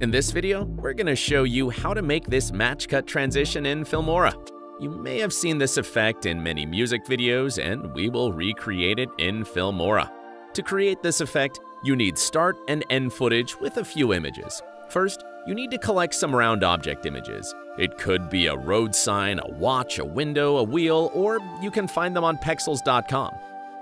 In this video, we're going to show you how to make this match cut transition in Filmora. You may have seen this effect in many music videos and we will recreate it in Filmora. To create this effect, you need start and end footage with a few images. First, you need to collect some round object images. It could be a road sign, a watch, a window, a wheel, or you can find them on pexels.com.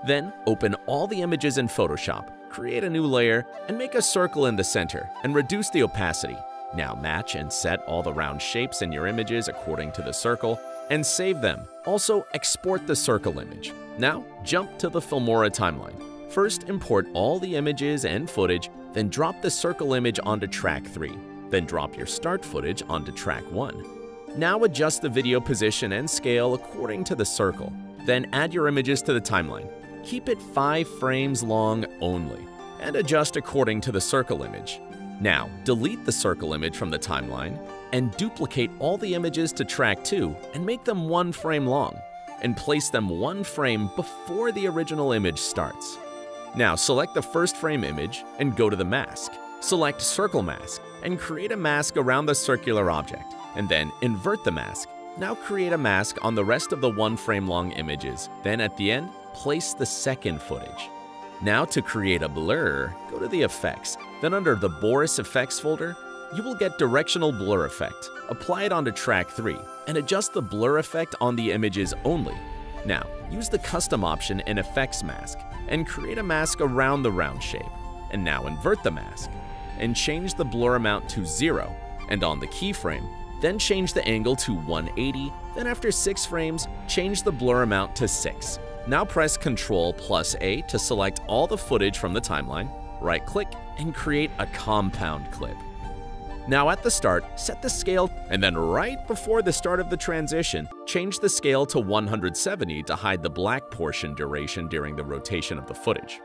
Then, open all the images in Photoshop, create a new layer, and make a circle in the center, and reduce the opacity. Now match and set all the round shapes in your images according to the circle, and save them. Also, export the circle image. Now, jump to the Filmora timeline. First, import all the images and footage, then drop the circle image onto track 3. Then drop your start footage onto track 1. Now adjust the video position and scale according to the circle. Then add your images to the timeline. Keep it 5 frames long only, and adjust according to the circle image. Now, delete the circle image from the timeline, and duplicate all the images to track 2 and make them 1 frame long, and place them 1 frame before the original image starts. Now select the first frame image and go to the mask. Select Circle Mask and create a mask around the circular object, and then invert the mask. Now create a mask on the rest of the one frame long images. Then at the end, place the second footage. Now to create a blur, go to the Effects. Then under the Boris Effects folder, you will get Directional Blur Effect. Apply it onto track 3 and adjust the blur effect on the images only. Now, use the Custom option in Effects Mask and create a mask around the round shape. And now invert the mask and change the blur amount to 0. And on the keyframe, then change the angle to 180, then after 6 frames, change the blur amount to 6. Now press Ctrl plus A to select all the footage from the timeline, right click, and create a compound clip. Now at the start, set the scale, and then right before the start of the transition, change the scale to 170 to hide the black portion duration during the rotation of the footage.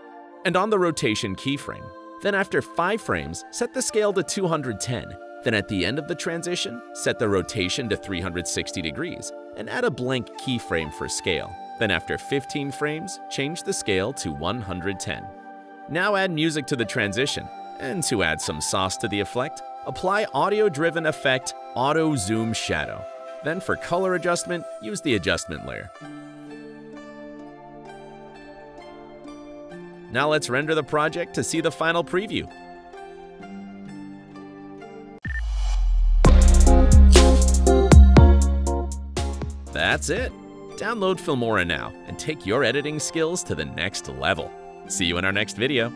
And on the rotation keyframe, then after 5 frames, set the scale to 210. Then at the end of the transition, set the rotation to 360 degrees, and add a blank keyframe for scale. Then after 15 frames, change the scale to 110. Now add music to the transition, and to add some sauce to the effect, apply audio-driven effect Auto Zoom Shadow. Then for color adjustment, use the adjustment layer. Now let's render the project to see the final preview. That's it. Download Filmora now and take your editing skills to the next level. See you in our next video.